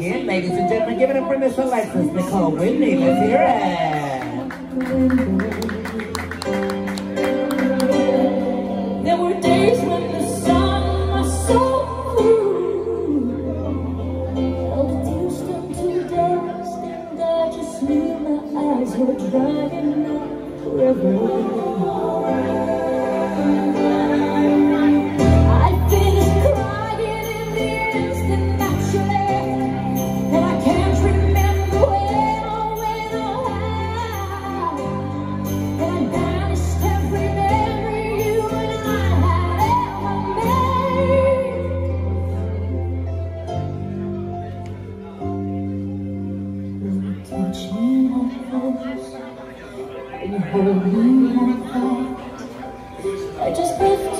again, ladies and gentlemen, give it up for Miss Alexis Nicole Whitney. Let's hear it. I just left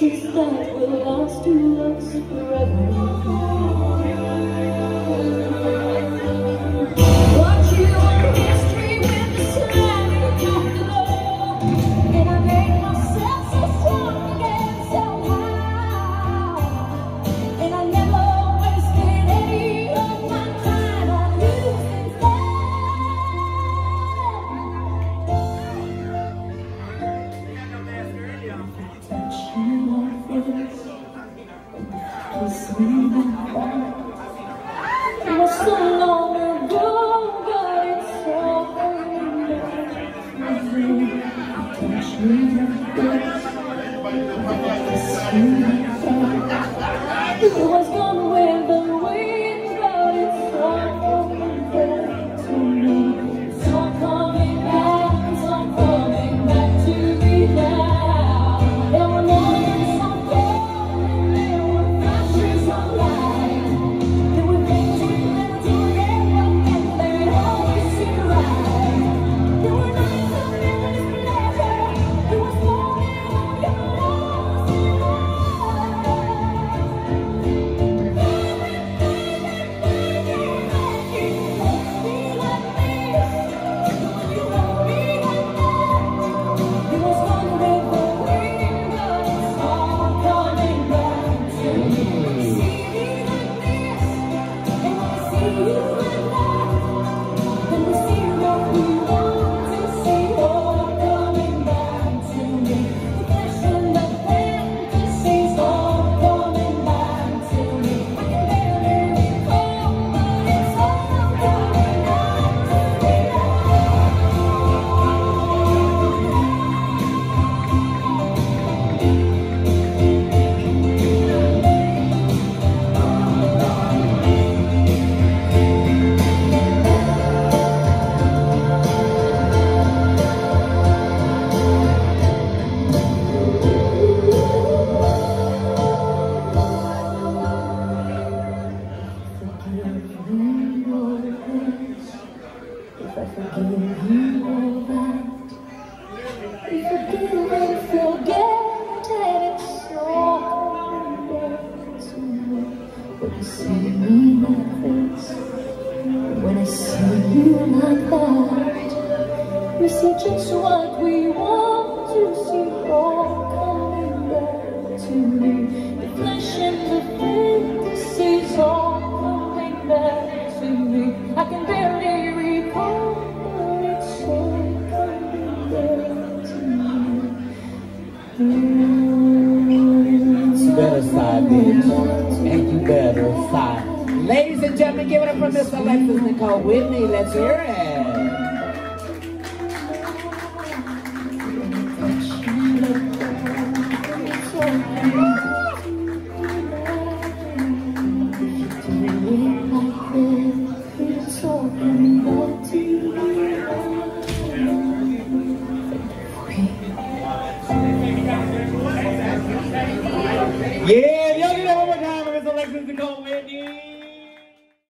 Pieces that will last to last forever. I forgive you all that. We forgive and forget, and it's all so to me. When you see me like this, when I see you like that, we see just what we want to see all coming back to me. The flesh and You better sigh, bitch. And you better sigh. Ladies and gentlemen, give it up for Miss Alexis Nicole Whitney. Let's hear it.